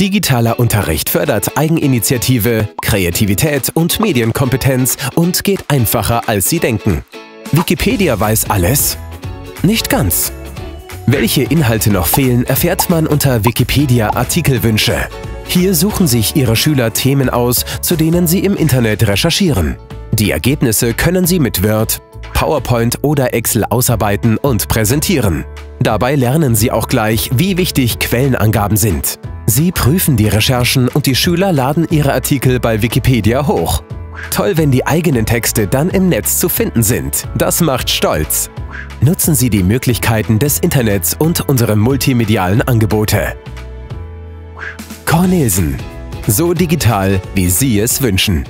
Digitaler Unterricht fördert Eigeninitiative, Kreativität und Medienkompetenz und geht einfacher, als Sie denken. Wikipedia weiß alles? Nicht ganz. Welche Inhalte noch fehlen, erfährt man unter Wikipedia Artikelwünsche. Hier suchen sich Ihre Schüler Themen aus, zu denen sie im Internet recherchieren. Die Ergebnisse können Sie mit Word, PowerPoint oder Excel ausarbeiten und präsentieren. Dabei lernen Sie auch gleich, wie wichtig Quellenangaben sind. Sie prüfen die Recherchen und die Schüler laden ihre Artikel bei Wikipedia hoch. Toll, wenn die eigenen Texte dann im Netz zu finden sind. Das macht stolz. Nutzen Sie die Möglichkeiten des Internets und unsere multimedialen Angebote. Cornelsen. So digital, wie Sie es wünschen.